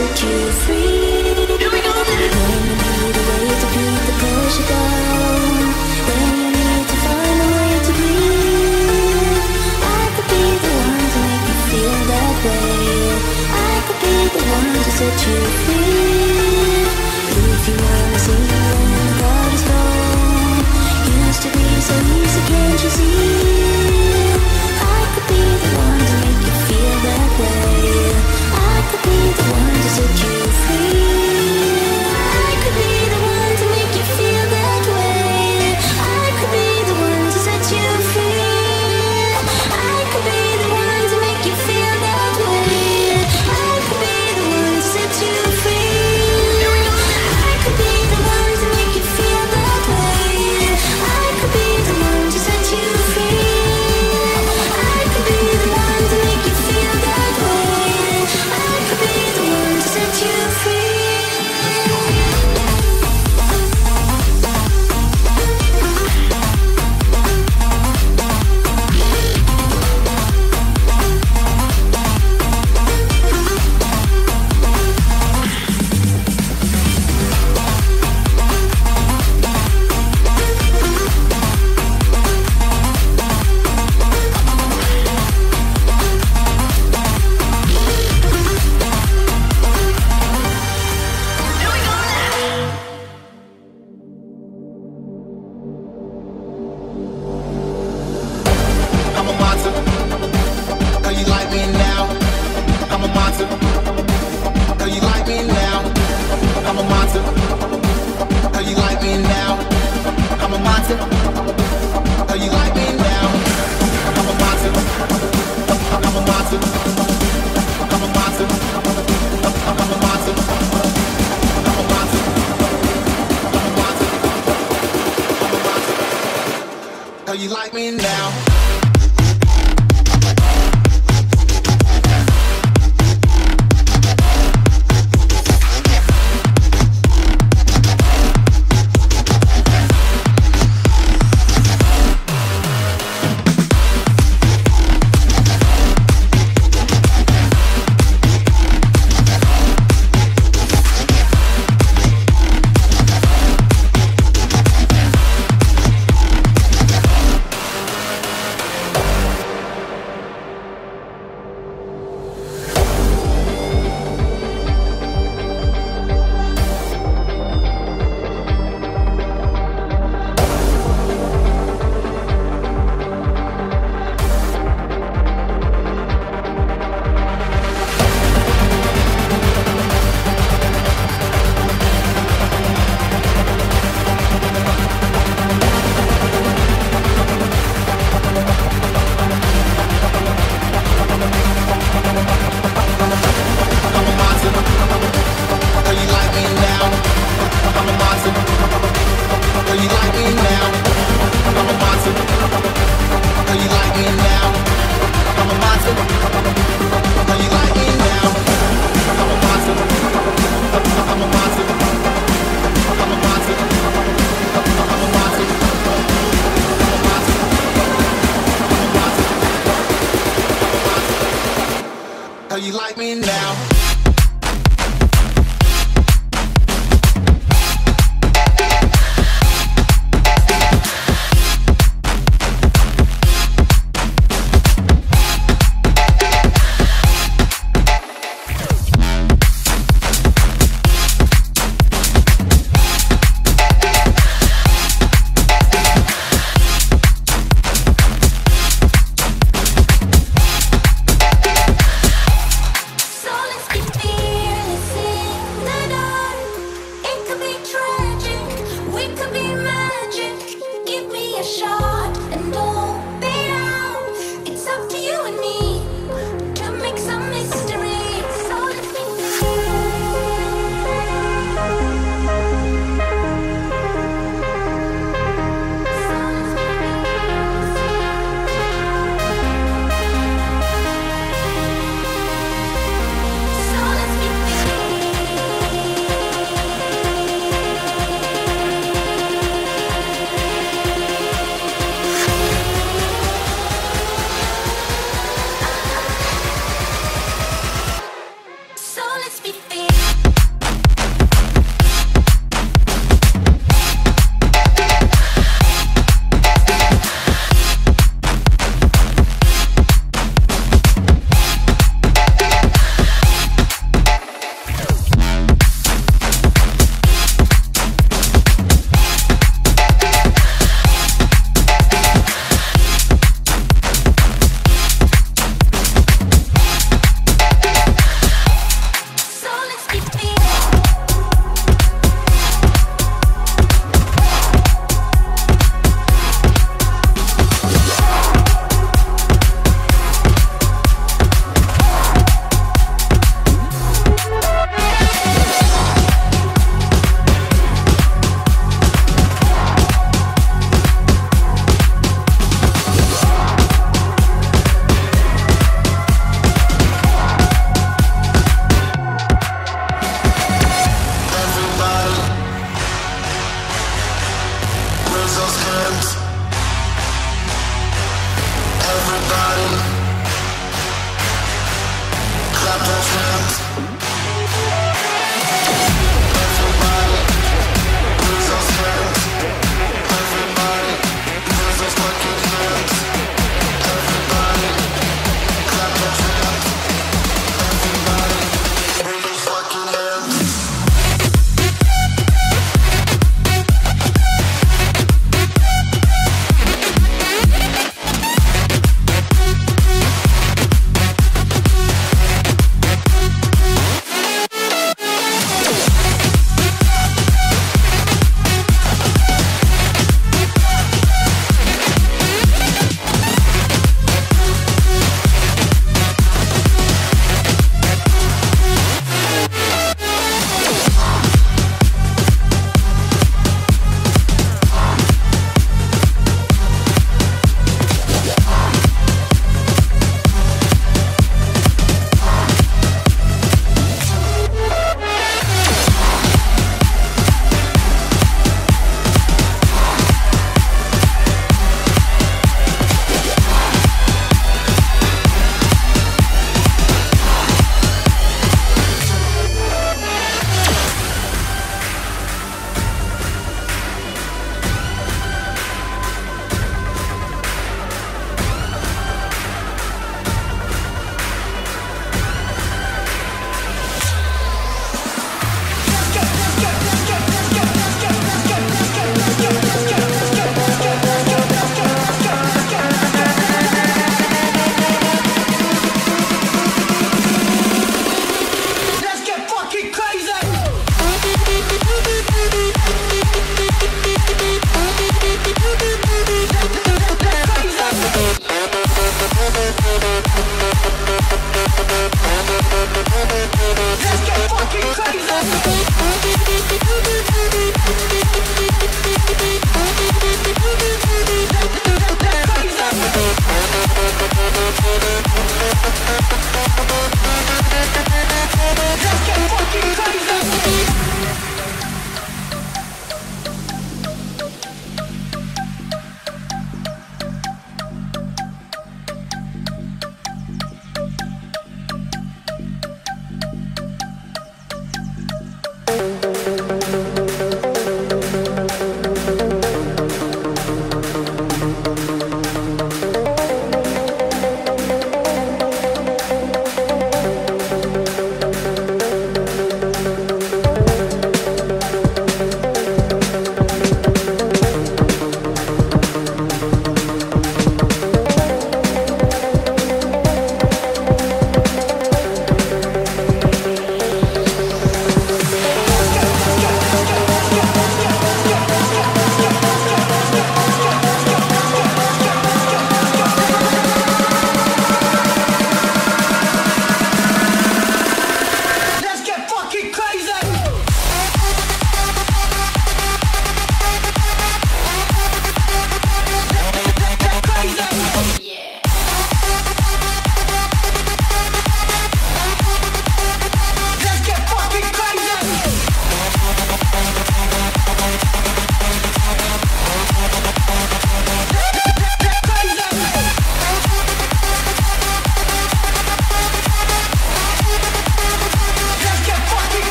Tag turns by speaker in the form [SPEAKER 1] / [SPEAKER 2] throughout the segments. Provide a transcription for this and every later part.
[SPEAKER 1] set you free. Here we go. When you need a way to the pressure when you need to find a way to breathe, I could be the one to make you feel that way. I could be the one to set you free. If you wanna see the used to be so easy, can't you see?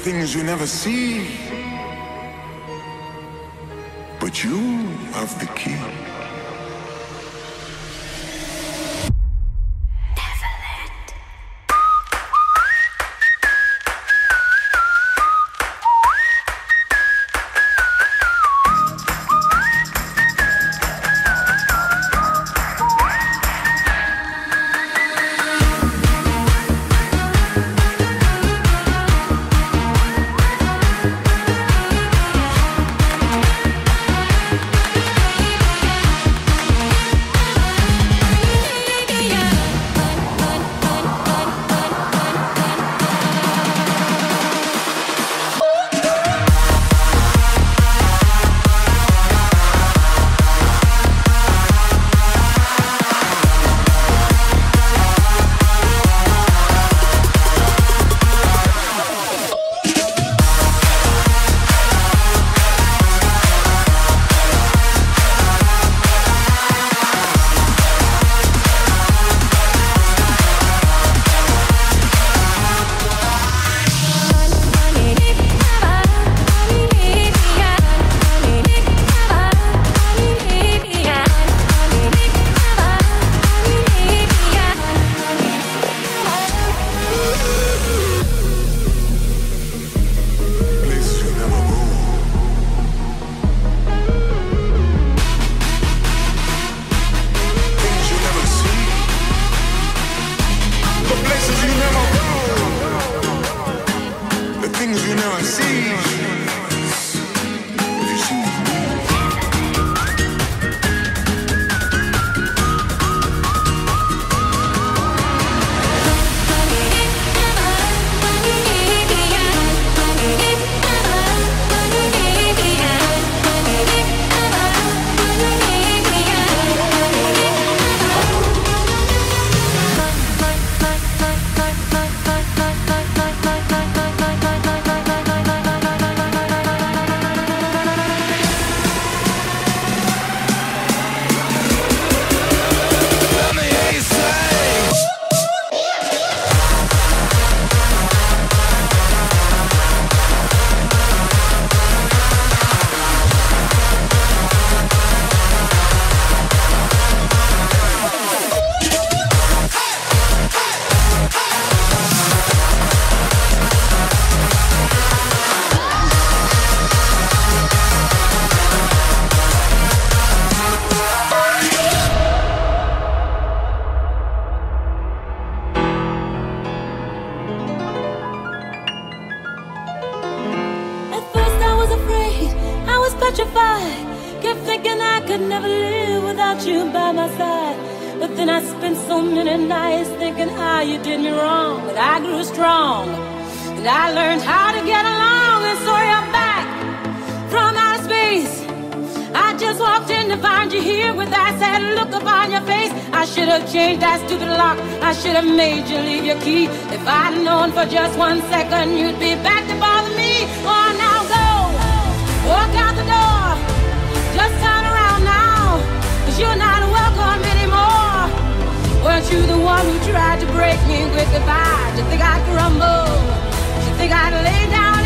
[SPEAKER 2] Things you never see. But you have the key. You never see.
[SPEAKER 3] So many nights thinking how you did me wrong. But I grew strong, and I learned how to get along. And so you're back from outer space. I just walked in to find you here with that sad look upon your face. I should have changed that stupid lock. I should have made you leave your key. If I'd known for just one second you'd be back to bother me. Oh, now go. Walk out the door. Just turn around now. Cause you're not. Weren't you the one who tried to break me with goodbye? Did you think I'd crumble? You think I'd lay down